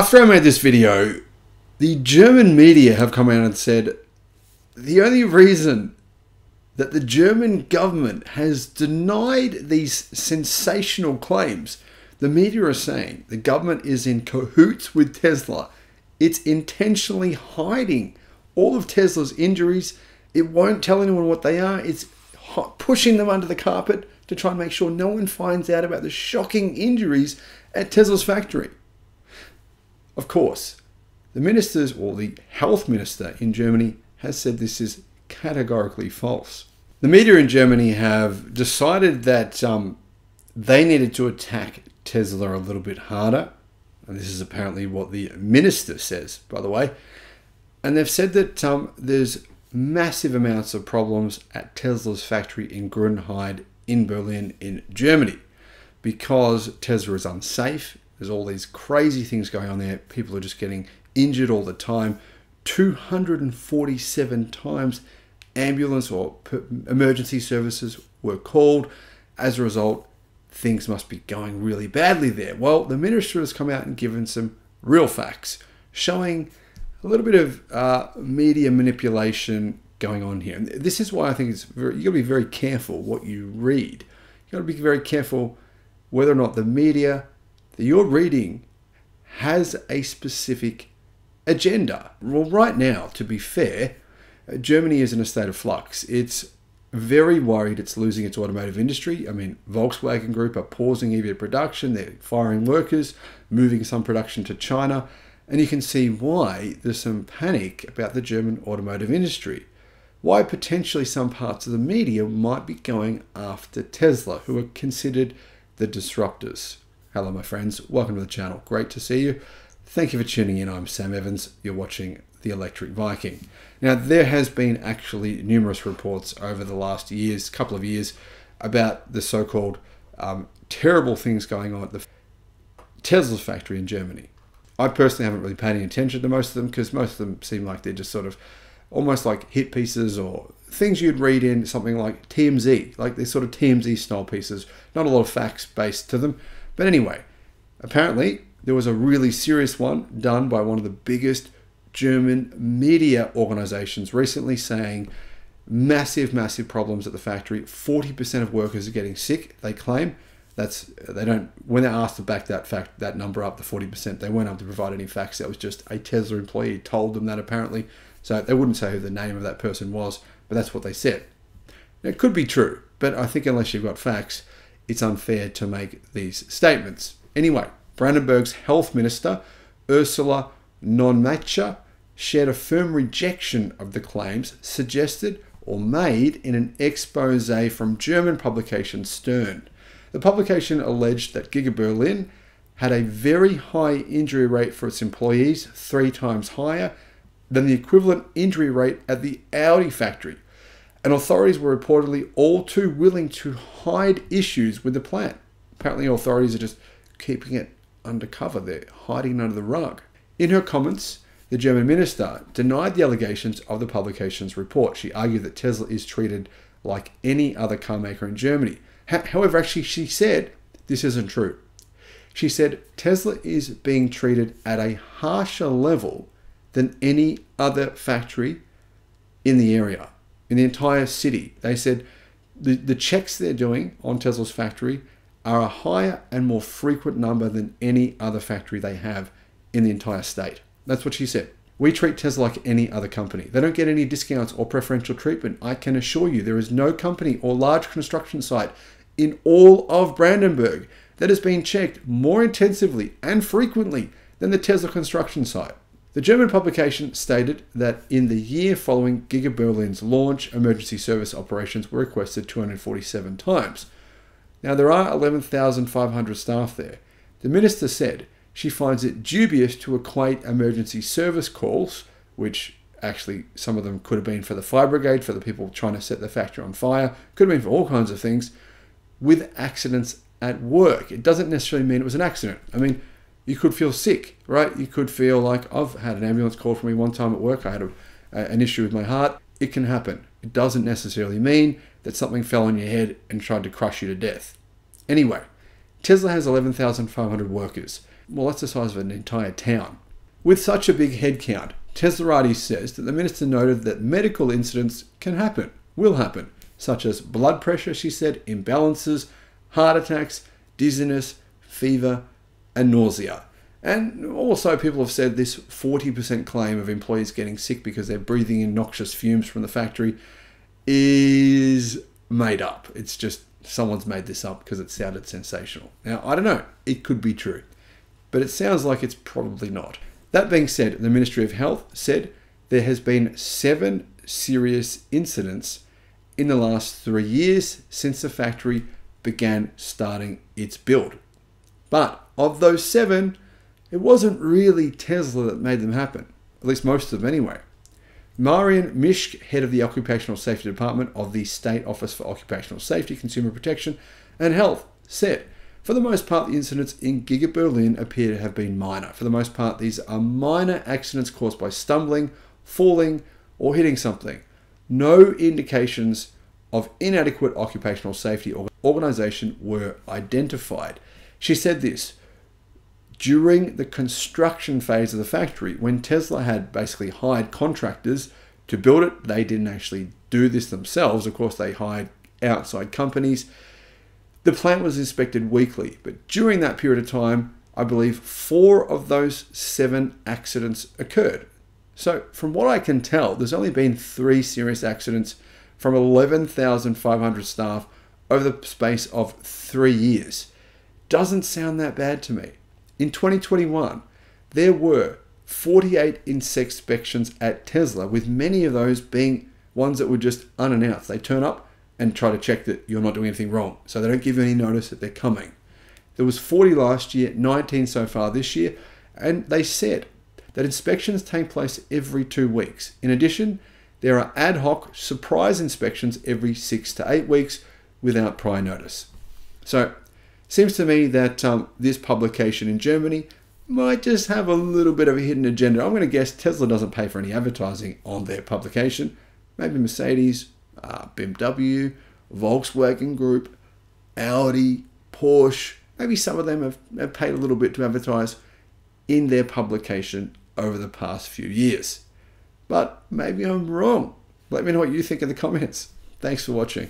after I made this video, the German media have come out and said the only reason that the German government has denied these sensational claims, the media are saying the government is in cahoots with Tesla. It's intentionally hiding all of Tesla's injuries. It won't tell anyone what they are. It's pushing them under the carpet to try and make sure no one finds out about the shocking injuries at Tesla's factory. Of course, the ministers or the health minister in Germany has said this is categorically false. The media in Germany have decided that um, they needed to attack Tesla a little bit harder. And this is apparently what the minister says, by the way. And they've said that um, there's massive amounts of problems at Tesla's factory in Grünheide in Berlin, in Germany, because Tesla is unsafe. There's all these crazy things going on there. People are just getting injured all the time. 247 times ambulance or emergency services were called. As a result, things must be going really badly there. Well, the minister has come out and given some real facts showing a little bit of uh, media manipulation going on here. And this is why I think it's very, you got to be very careful what you read. You got to be very careful whether or not the media that you're reading has a specific agenda. Well, right now, to be fair, uh, Germany is in a state of flux. It's very worried it's losing its automotive industry. I mean, Volkswagen Group are pausing EV production, they're firing workers, moving some production to China, and you can see why there's some panic about the German automotive industry. Why potentially some parts of the media might be going after Tesla, who are considered the disruptors. Hello, my friends. Welcome to the channel. Great to see you. Thank you for tuning in. I'm Sam Evans. You're watching The Electric Viking. Now, there has been actually numerous reports over the last years, couple of years, about the so-called um, terrible things going on at the Tesla's factory in Germany. I personally haven't really paid any attention to most of them because most of them seem like they're just sort of almost like hit pieces or things you'd read in something like TMZ, like these sort of TMZ style pieces. Not a lot of facts based to them. But anyway, apparently there was a really serious one done by one of the biggest German media organizations recently saying massive, massive problems at the factory. 40% of workers are getting sick, they claim. That's they don't when they're asked to back that fact that number up to 40%, they weren't able to provide any facts. That was just a Tesla employee told them that apparently. So they wouldn't say who the name of that person was, but that's what they said. It could be true, but I think unless you've got facts, it's unfair to make these statements. Anyway, Brandenburg's health minister, Ursula Nonnemacher shared a firm rejection of the claims suggested or made in an expose from German publication Stern. The publication alleged that Giga Berlin had a very high injury rate for its employees, three times higher than the equivalent injury rate at the Audi factory. And authorities were reportedly all too willing to hide issues with the plant. Apparently, authorities are just keeping it undercover, they're hiding under the rug. In her comments, the German minister denied the allegations of the publication's report. She argued that Tesla is treated like any other car maker in Germany. However, actually, she said this isn't true. She said Tesla is being treated at a harsher level than any other factory in the area, in the entire city. They said the, the checks they're doing on Tesla's factory are a higher and more frequent number than any other factory they have in the entire state. That's what she said. We treat Tesla like any other company. They don't get any discounts or preferential treatment. I can assure you there is no company or large construction site in all of Brandenburg that has been checked more intensively and frequently than the Tesla construction site. The German publication stated that in the year following Giga Berlin's launch, emergency service operations were requested 247 times. Now, there are 11,500 staff there. The minister said she finds it dubious to equate emergency service calls, which actually some of them could have been for the fire brigade, for the people trying to set the factory on fire, could have been for all kinds of things, with accidents at work. It doesn't necessarily mean it was an accident. I mean, you could feel sick, right? You could feel like I've had an ambulance call for me one time at work. I had a, an issue with my heart. It can happen. It doesn't necessarily mean that something fell on your head and tried to crush you to death. Anyway, Tesla has 11,500 workers. well, that's the size of an entire town. With such a big headcount, Teslarati says that the minister noted that medical incidents can happen, will happen, such as blood pressure, she said, imbalances, heart attacks, dizziness, fever, and nausea. And also, people have said this 40% claim of employees getting sick because they're breathing in noxious fumes from the factory is made up. It's just someone's made this up because it sounded sensational. Now, I don't know, it could be true, but it sounds like it's probably not. That being said, the Ministry of Health said there has been seven serious incidents in the last three years since the factory began starting its build. But of those seven, it wasn't really Tesla that made them happen, at least most of them anyway. Marian Mishk, head of the Occupational Safety Department of the State Office for Occupational Safety, Consumer Protection and Health, said, for the most part, the incidents in Giga Berlin appear to have been minor. For the most part, these are minor accidents caused by stumbling, falling, or hitting something. No indications of inadequate occupational safety or organization were identified. She said this during the construction phase of the factory, when Tesla had basically hired contractors to build it, they didn't actually do this themselves. Of course, they hired outside companies. The plant was inspected weekly, but during that period of time, I believe four of those seven accidents occurred. So, from what I can tell, there's only been three serious accidents from 11,500 staff over the space of three years. Doesn't sound that bad to me. In 2021, there were 48 inspections at Tesla, with many of those being ones that were just unannounced. They turn up and try to check that you're not doing anything wrong, so they don't give you any notice that they're coming. There was 40 last year, 19 so far this year, and they said that inspections take place every two weeks. In addition, there are ad hoc surprise inspections every six to eight weeks without prior notice. So Seems to me that um, this publication in Germany might just have a little bit of a hidden agenda. I'm going to guess Tesla doesn't pay for any advertising on their publication. Maybe Mercedes, uh, BMW, Volkswagen Group, Audi, Porsche, maybe some of them have, have paid a little bit to advertise in their publication over the past few years. But maybe I'm wrong. Let me know what you think in the comments. Thanks for watching.